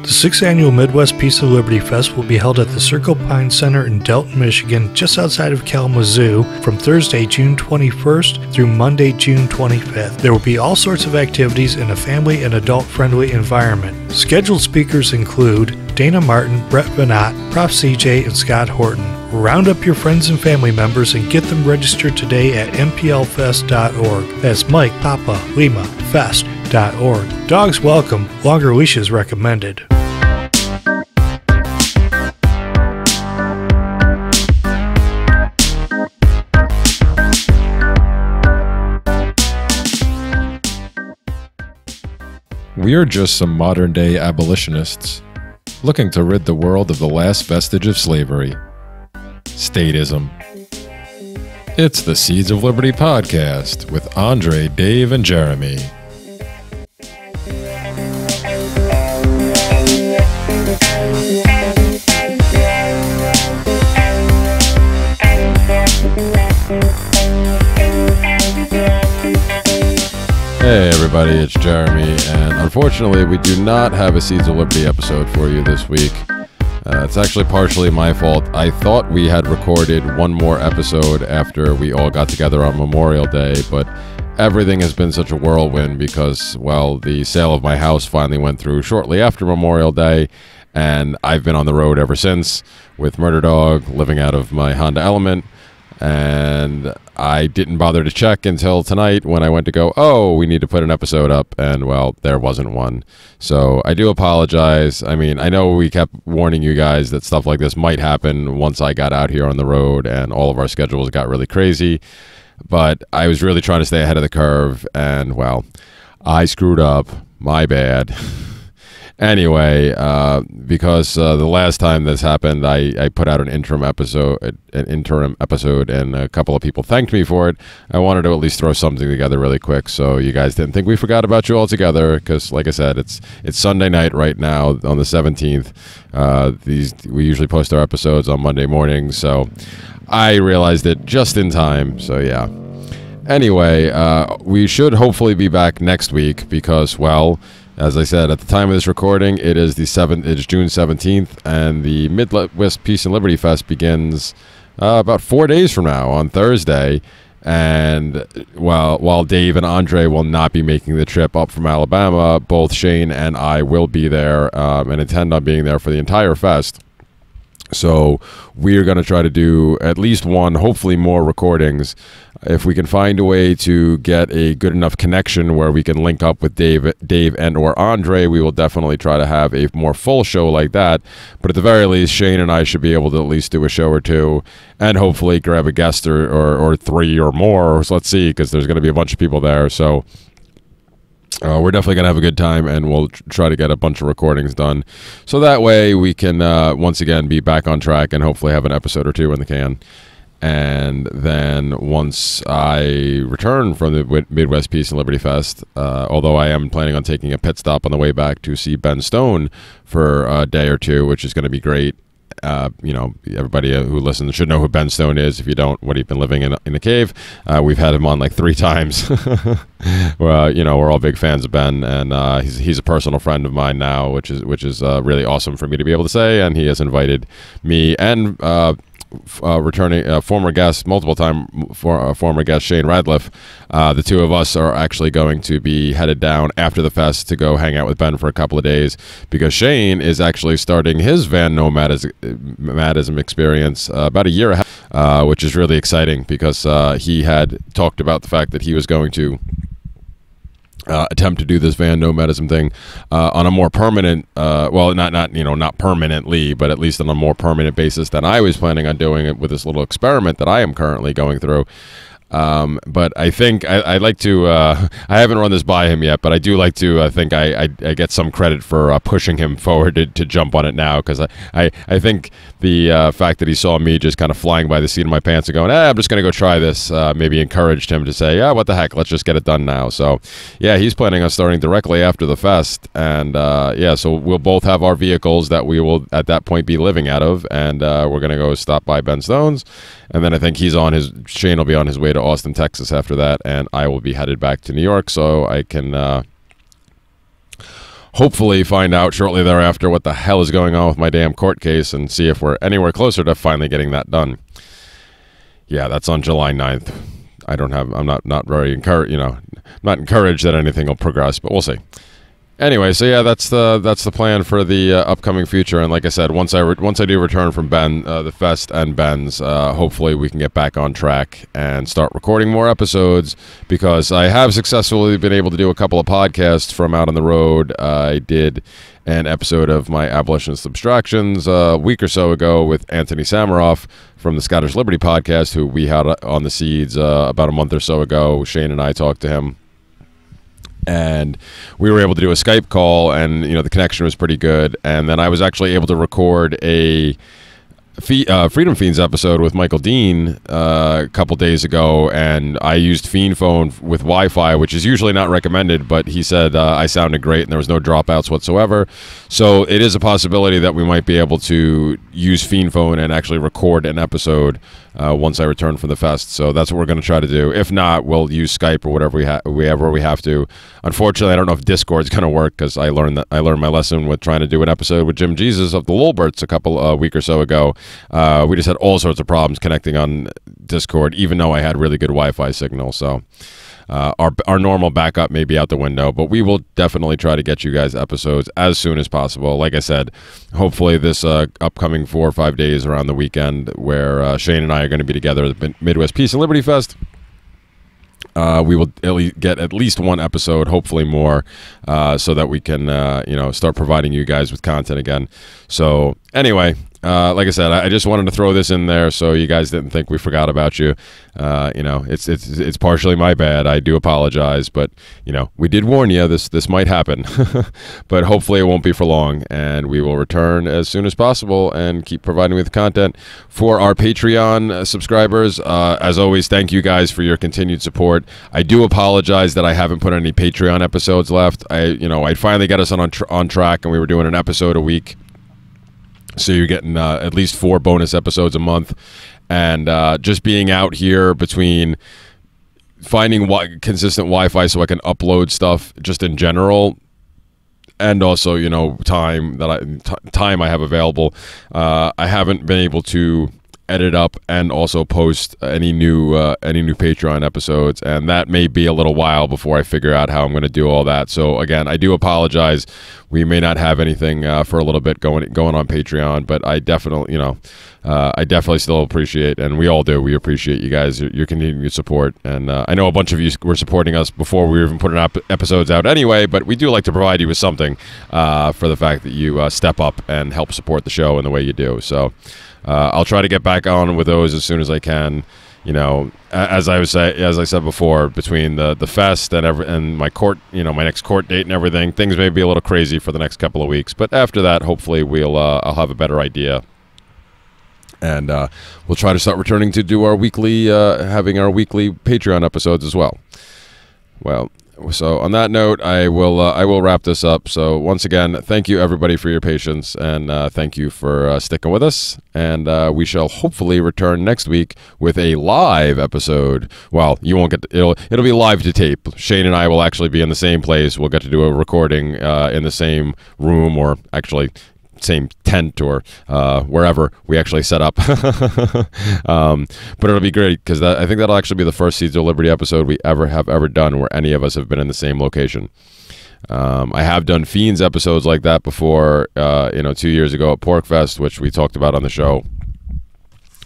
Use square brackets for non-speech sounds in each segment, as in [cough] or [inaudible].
The sixth annual Midwest Peace and Liberty Fest will be held at the Circle Pine Center in Delton, Michigan, just outside of Kalamazoo, from Thursday, June 21st through Monday, June 25th. There will be all sorts of activities in a family and adult friendly environment. Scheduled speakers include Dana Martin, Brett Veinotte, Prof. CJ, and Scott Horton. Round up your friends and family members and get them registered today at mplfest.org. That's Mike Papa Lima Dogs welcome, longer leashes recommended. We are just some modern day abolitionists looking to rid the world of the last vestige of slavery statism. It's the Seeds of Liberty podcast with Andrei, Dave, and Jeremy. Everybody, it's Jeremy, and unfortunately, we do not have a Seeds of Liberty episode for you this week. Uh, it's actually partially my fault. I thought we had recorded one more episode after we all got together on Memorial Day, but everything has been such a whirlwind because, well, the sale of my house finally went through shortly after Memorial Day, and I've been on the road ever since with Murder Dog, living out of my Honda Element and I didn't bother to check until tonight when I went to go, oh, we need to put an episode up, and well, there wasn't one. So I do apologize. I mean, I know we kept warning you guys that stuff like this might happen once I got out here on the road and all of our schedules got really crazy, but I was really trying to stay ahead of the curve, and well, I screwed up. My bad. [laughs] anyway, uh, because uh, the last time this happened, I, I put out an interim episode, an interim episode, and a couple of people thanked me for it. I wanted to at least throw something together really quick, so you guys didn't think we forgot about you altogether. Because, like I said, it's it's Sunday night right now on the seventeenth. Uh, these we usually post our episodes on Monday mornings, so I realized it just in time. So yeah. Anyway, uh, we should hopefully be back next week because, well, as I said, at the time of this recording, it is the seventh. It's June seventeenth, and the Midwest Peace and Liberty Fest begins uh, about four days from now on Thursday. And while while Dave and Andrei will not be making the trip up from Alabama, both Shane and I will be there um, and intend on being there for the entire fest. So we're going to try to do at least one, hopefully more recordings. If we can find a way to get a good enough connection where we can link up with Dave, Dave and or Andrei, we will definitely try to have a more full show like that. But at the very least, Shane and I should be able to at least do a show or two, and hopefully grab a guest or or, or three or more. So let's see, because there's going to be a bunch of people there. So uh, we're definitely going to have a good time and we'll tr- try to get a bunch of recordings done. So that way we can uh, once again be back on track and hopefully have an episode or two in the can. And then once I return from the Midwest Peace and Liberty Fest, uh, although I am planning on taking a pit stop on the way back to see Ben Stone for a day or two, which is going to be great. Uh, you know, everybody who listens should know who Ben Stone is. If you don't, what he's been living in in a cave. Uh, we've had him on like three [laughs] times. [laughs] well, you know, we're all big fans of Ben, and uh, he's he's a personal friend of mine now, which is which is uh, really awesome for me to be able to say. And he has invited me and uh, uh, returning uh, former guest, multiple time for, uh, former guest Shane Radliff. Uh, the two of us are actually going to be headed down after the fest to go hang out with Ben for a couple of days because Shane is actually starting his van nomadism experience uh, about a year ahead, uh, which is really exciting because he had talked about the fact that he was going to uh, attempt to do this van nomadism thing uh, on a more permanent, uh, well, not not you know not permanently, but at least on a more permanent basis than I was planning on doing it with this little experiment that I am currently going through. Um, but I think I, I like to. Uh, [laughs] I haven't run this by him yet, but I do like to. I think I, I, I get some credit for uh, pushing him forward to, to jump on it now because I, I, I think the uh, fact that he saw me just kind of flying by the seat of my pants and going, eh, I'm just going to go try this, uh, maybe encouraged him to say, yeah, what the heck, let's just get it done now. So, yeah, he's planning on starting directly after the fest, and uh, yeah, so we'll both have our vehicles that we will at that point be living out of, and uh, we're going to go stop by Ben Stone's and then I think he's on his Shane will be on his way to Austin, Texas after that, and I will be headed back to New York so I can uh, hopefully find out shortly thereafter what the hell is going on with my damn court case and see if we're anywhere closer to finally getting that done. Yeah, that's on July 9th. I don't have. I'm not not very encouraged. You know, not encouraged that anything will progress, but we'll see anyway, so yeah, that's the that's the plan for the uh, upcoming future. And like I said, once I once I do return from Ben, uh, the Fest and Ben's, uh, hopefully we can get back on track and start recording more episodes because I have successfully been able to do a couple of podcasts from out on the road. I did an episode of my abolitionist abstractions uh, a week or so ago with Anthony Samaroff from the Scottish Liberty podcast, who we had uh, on the seeds uh, about a month or so ago. Shane and I talked to him and we were able to do a Skype call, and you know the connection was pretty good. And then I was actually able to record a uh, Freedom Feens episode with Michael Dean uh, a couple days ago, and I used FeenPhone with Wi-Fi, which is usually not recommended, but he said uh, I sounded great and there was no dropouts whatsoever. So it is a possibility that we might be able to use FeenPhone and actually record an episode uh, once I return from the fest. So that's what we're going to try to do. If not, we'll use Skype or whatever we have, wherever we have to. Unfortunately, I don't know if Discord's going to work because I learned that I learned my lesson with trying to do an episode with Jim Jesus of the Lulberts a couple a uh, week or so ago. Uh, we just had all sorts of problems connecting on Discord, even though I had really good Wi-Fi signal. So. Uh, our our normal backup may be out the window, but we will definitely try to get you guys episodes as soon as possible. Like I said, hopefully this uh, upcoming four or five days around the weekend, where uh, Shane and I are going to be together at the Midwest Peace and Liberty Fest. Uh, we will at least get at least one episode, hopefully more, uh, so that we can, uh, you know, start providing you guys with content again. So anyway, uh, like I said, I, just wanted to throw this in there so you guys didn't think we forgot about you. Uh, you know, it's it's it's partially my bad. I do apologize, but you know, we did warn you this this might happen, [laughs] but hopefully it won't be for long, and we will return as soon as possible and keep providing with content for our Patreon subscribers. Uh, as always, thank you guys for your continued support. I do apologize that I haven't put any Patreon episodes left. I you know I finally got us on on, tr- on track, and we were doing an episode a week so you're getting uh, at least four bonus episodes a month, and uh, just being out here between finding wi- consistent Wi-Fi so I can upload stuff just in general, and also you know time that I t- time I have available. Uh, I haven't been able to edit up and also post any new uh, any new Patreon episodes, and that may be a little while before I figure out how I'm going to do all that. So again, I do apologize. We may not have anything uh, for a little bit going going on Patreon, but I definitely you know uh, I definitely still appreciate, and we all do. We appreciate you guys your, your continued support, and uh, I know a bunch of you were supporting us before we were even putting up episodes out anyway. But we do like to provide you with something uh, for the fact that you uh, step up and help support the show in the way you do. So uh, I'll try to get back on with those as soon as I can. You know, as I was as I said before, between the the fest and every, and my court, you know, my next court date and everything, things may be a little crazy for the next couple of weeks. But after that, hopefully, we'll uh, I'll have a better idea, and uh, we'll try to start returning to do our weekly, uh, having our weekly Patreon episodes as well. Well, so on that note, I will uh, I will wrap this up. So once again, thank you everybody for your patience, and uh, thank you for uh, sticking with us. And uh, we shall hopefully return next week with a live episode. Well, you won't get to, it'll it'll be live to tape. Shane and I will actually be in the same place. We'll get to do a recording uh, in the same room, or actually same tent or uh, wherever we actually set up. [laughs] um, but it'll be great because I think that'll actually be the first Seeds of Liberty episode we ever have ever done where any of us have been in the same location. Um, I have done Feens episodes like that before, uh, you know, two years ago at PorcFest, which we talked about on the show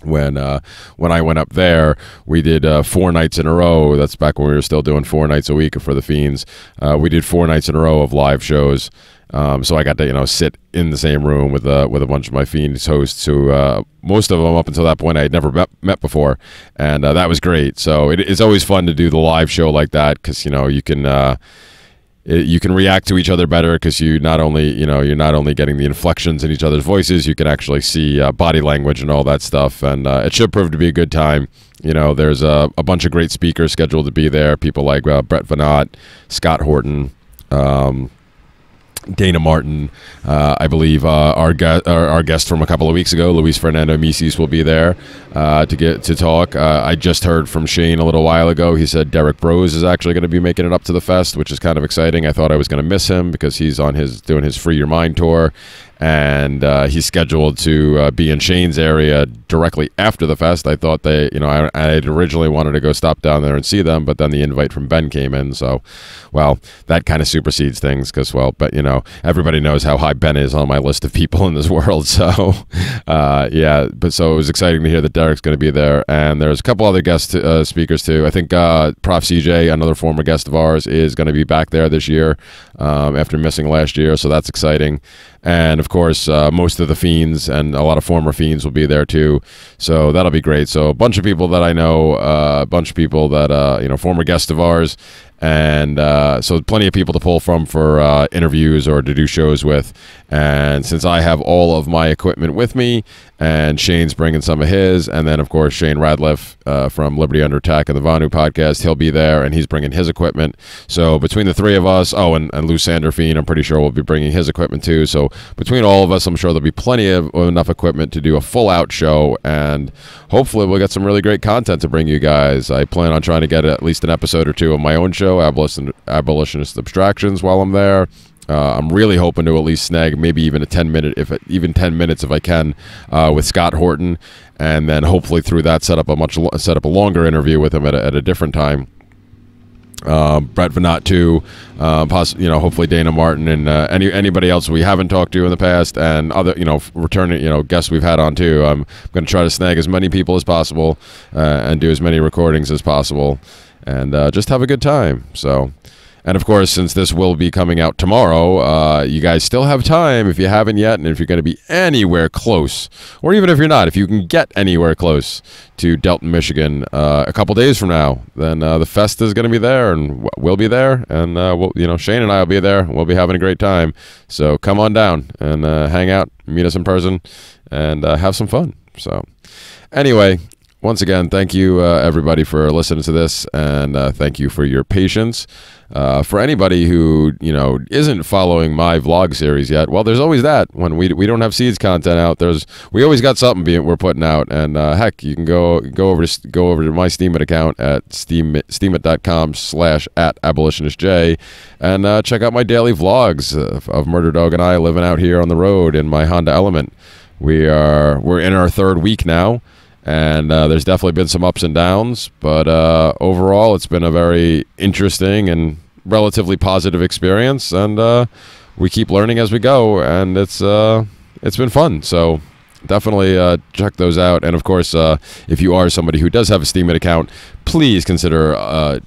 when uh, when I went up there, we did uh, four nights in a row. That's back when we were still doing four nights a week for the Feens. Uh, we did four nights in a row of live shows. Um, so I got to you know sit in the same room with uh, with a bunch of my Feens hosts who uh, most of them up until that point I had never met, met before, and uh, that was great. So it, it's always fun to do the live show like that because you know you can. Uh, it, you can react to each other better because you not only you know you're not only getting the inflections in each other's voices you can actually see uh, body language and all that stuff and uh, it should prove to be a good time you know there's a, a bunch of great speakers scheduled to be there people like Brett Veinotte Scott Horton um, Dana Martin, uh, I believe uh, our, gu- our, our guest from a couple of weeks ago, Luis Fernando Mises, will be there uh, to get to talk. Uh, I just heard from Shane a little while ago. He said Derek Brose is actually going to be making it up to the fest, which is kind of exciting. I thought I was going to miss him because he's on his doing his Free Your Mind tour, and uh, he's scheduled to uh, be in Shane's area directly after the fest. I thought they, you know, I, I originally wanted to go stop down there and see them, but then the invite from Ben came in, so well, that kind of supersedes things because, well, but you know, everybody knows how high Ben is on my list of [laughs] people in this world. So, [laughs] uh, yeah, but so it was exciting to hear that Derek's going to be there, and there's a couple other guest uh, speakers too. I think uh, Prof. CJ, another former guest of ours, is going to be back there this year um, after missing last year, so that's exciting. And of course, uh, most of the feens and a lot of former feens will be there too. So that'll be great. So a bunch of people that I know, uh, a bunch of people that uh, you know, former guests of ours, and uh, so plenty of people to pull from for uh, interviews or to do shows with. And since I have all of my equipment with me, and Shane's bringing some of his, and then of course Shane Radliff uh, from Liberty Under Attack and the Vanu podcast, he'll be there, and he's bringing his equipment. So between the three of us, oh, and, and Lou Sanderfine, I'm pretty sure we'll be bringing his equipment too. So between all of us, I'm sure there'll be plenty of enough equipment to do a full out show, and hopefully we'll get some really great content to bring you guys. I plan on trying to get at least an episode or two of my own show, Abolition, Abolitionist Abstractions, while I'm there. Uh, I'm really hoping to at least snag maybe even a 10 minute, if even 10 minutes if I can, uh, with Scott Horton, and then hopefully through that set up a much set up a longer interview with him at a, at a different time. Uh, Brett Veinotte too, uh, you know, hopefully Dana Martin and uh, any anybody else we haven't talked to in the past, and other you know returning you know guests we've had on too. I'm going to try to snag as many people as possible uh, and do as many recordings as possible, and uh, just have a good time. So. And of course, since this will be coming out tomorrow, uh, you guys still have time if you haven't yet, and if you're going to be anywhere close, or even if you're not, if you can get anywhere close to Delton, Michigan, uh, a couple days from now, then uh, the fest is going to be there, and we'll be there, and uh, we'll, you know, Shane and I will be there. We'll be having a great time. So come on down and uh, hang out, meet us in person, and uh, have some fun. So, anyway, once again, thank you uh, everybody for listening to this, and uh, thank you for your patience. Uh, for anybody who you know isn't following my vlog series yet, well, there's always that. When we, we don't have seeds content out, there's we always got something being we're putting out, and uh, heck, you can go go over to go over to my Steemit account at steam steemit.com slash at abolitionistjay, and uh, check out my daily vlogs of, of Murder Dog and I living out here on the road in my Honda Element. We are we're in our third week now and uh, there's definitely been some ups and downs, but uh, overall, it's been a very interesting and relatively positive experience, and uh, we keep learning as we go, and it's uh, it's been fun. So definitely uh, check those out, and of course, uh, if you are somebody who does have a Steemit account, please consider. Uh,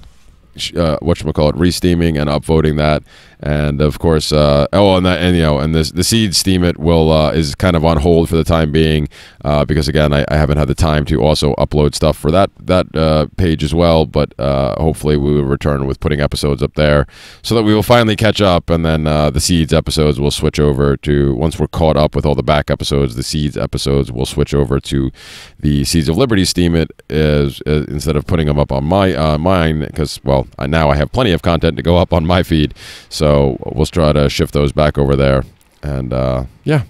what you call it, re-steaming and upvoting that and of course, uh, oh, and that, and you know, and the the seed Steemit will uh, is kind of on hold for the time being uh, because again, I, I, haven't had the time to also upload stuff for that that uh, page as well. But uh, hopefully, we will return with putting episodes up there so that we will finally catch up, and then uh, the seeds episodes will switch over to once we're caught up with all the back episodes. The seeds episodes will switch over to the Seeds of Liberty Steemit is, is instead of putting them up on my mine because well now I have plenty of content to go up on my feed, so. So we'll try to shift those back over there. And uh, yeah.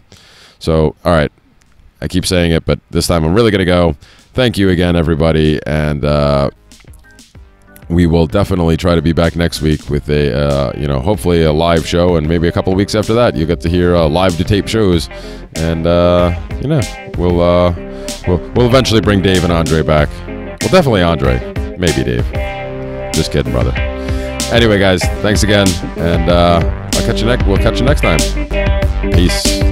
So, all right. I keep saying it, but this time I'm really going to go. Thank you again, everybody. And uh, we will definitely try to be back next week with a, uh, you know, hopefully a live show. And maybe a couple weeks after that, you get to hear uh, live to tape shows. And, uh, you know, we'll, uh, we'll, we'll eventually bring Dave and Andrei back. Well, definitely Andrei. Maybe Dave. Just kidding, brother. Anyway, guys, thanks again, and uh, I'll catch you next. We'll catch you next time. Peace.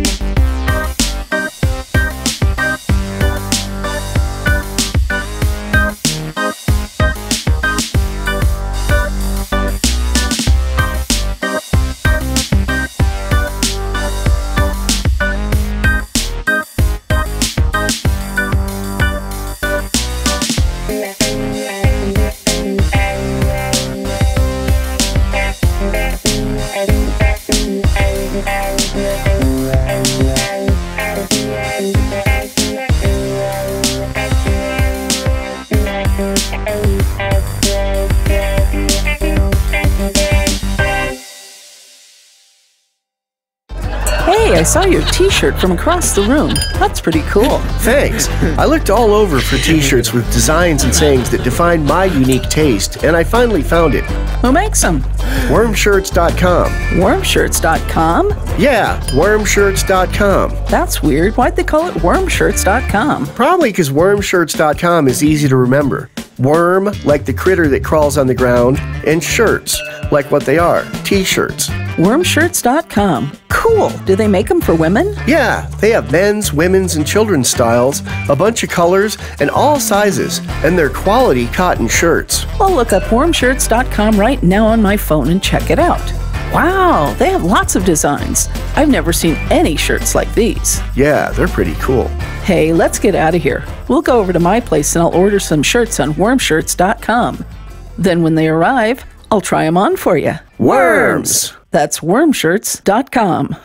Your t shirt from across the room. That's pretty cool. Thanks. I looked all over for t shirts with designs and sayings that define my unique taste, and I finally found it. Who makes them? Wormshirts.com. Wormshirts.com? Yeah, wormshirts.com. That's weird. Why'd they call it wormshirts.com? Probably because wormshirts.com is easy to remember. Worm, like the critter that crawls on the ground, and shirts, like what they are t shirts. Wormshirts.com. Cool. Do they make them for women? Yeah, they have men's, women's, and children's styles, a bunch of colors, and all sizes, and they're quality cotton shirts. I'll look up wormshirts.com right now on my phone and check it out. Wow, they have lots of designs. I've never seen any shirts like these. Yeah, they're pretty cool. Hey, let's get out of here. We'll go over to my place and I'll order some shirts on wormshirts.com. Then when they arrive, I'll try them on for you. Worms! That's wormshirts.com.